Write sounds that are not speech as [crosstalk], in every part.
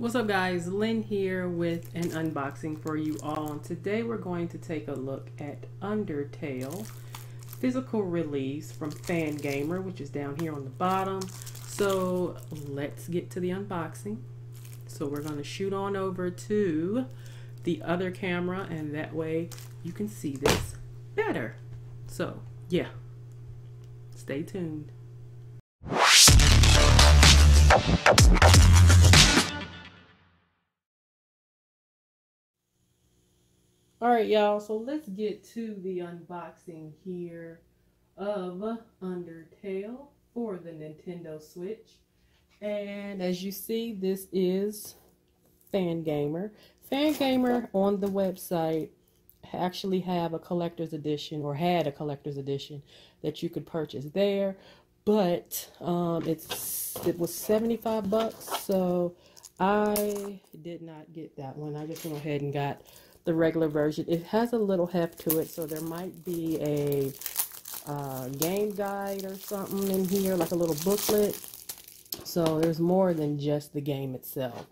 What's up guys, Lynn here with an unboxing for you all. And today we're going to take a look at Undertale physical release from Fangamer, which is down here on the bottom. So let's get to the unboxing. So we're going to shoot on over to the other camera and that way you can see this better. So yeah, stay tuned. All right, y'all. So let's get to the unboxing here of Undertale for the Nintendo Switch. And as you see, this is Fangamer. Fangamer on the website actually have a collector's edition or had a collector's edition that you could purchase there. But um, it's it was 75 bucks, so I did not get that one. I just went ahead and got the regular version. It has a little heft to it, so there might be a uh, game guide or something in here, like a little booklet. So there's more than just the game itself.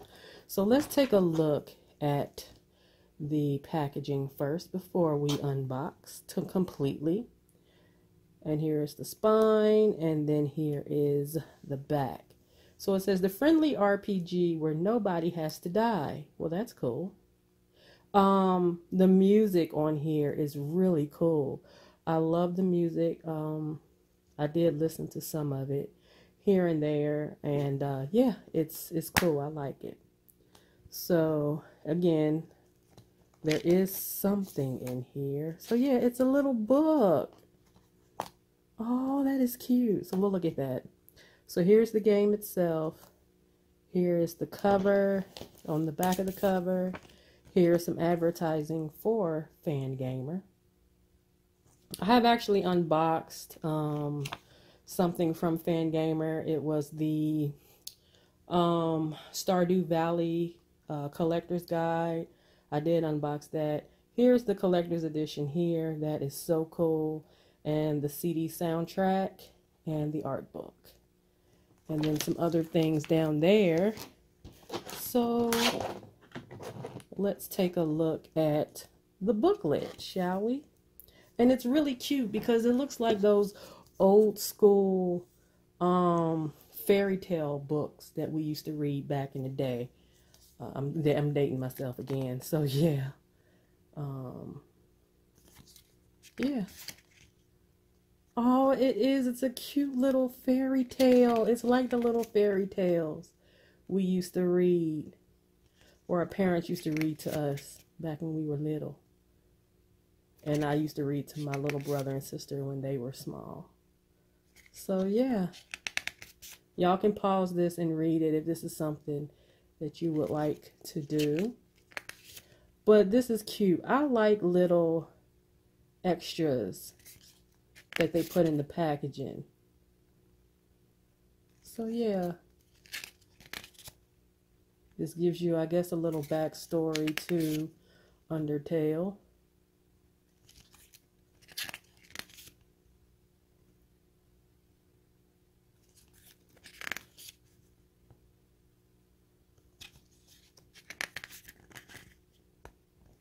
So let's take a look at the packaging first before we unbox to completely. And here is the spine, and then here is the back. So it says the friendly RPG where nobody has to die. Well, that's cool. Um, the music on here is really cool. I love the music. Um, I did listen to some of it here and there, and uh, yeah, it's it's cool. I like it. So again, there is something in here. So yeah, it's a little book. Oh, that is cute. So we'll look at that. So here's the game itself. Here is the cover on the back of the cover. Here's some advertising for Fangamer. I have actually unboxed um, something from Fangamer. It was the um, Stardew Valley uh, Collector's Guide. I did unbox that. Here's the collector's edition here. That is so cool. And the CD soundtrack and the art book. And then some other things down there. So let's take a look at the booklet, shall we? And it's really cute because it looks like those old school um, fairy tale books that we used to read back in the day. Uh, I'm, I'm dating myself again. So, [laughs] yeah. Um, yeah. Oh, it is. It's a cute little fairy tale. It's like the little fairy tales we used to read or our parents used to read to us back when we were little. And I used to read to my little brother and sister when they were small. So, yeah. Y'all can pause this and read it if this is something that you would like to do. But this is cute. I like little extras that they put in the packaging. So, yeah. This gives you, I guess, a little backstory to Undertale.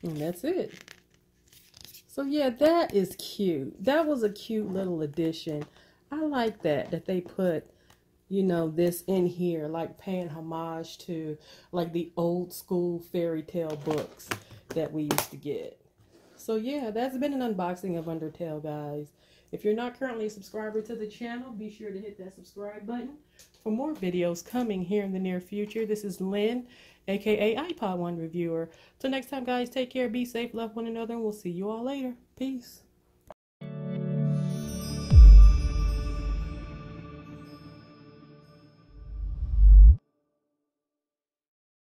And that's it. So yeah, that is cute. That was a cute little addition. I like that, that they put you know, this in here, like paying homage to like the old school fairy tale books that we used to get. So yeah, that's been an unboxing of Undertale, guys. If you're not currently a subscriber to the channel, be sure to hit that subscribe button for more videos coming here in the near future. This is Lynn, aka iPod One Reviewer. Till next time, guys, take care, be safe, love one another, and we'll see you all later. Peace.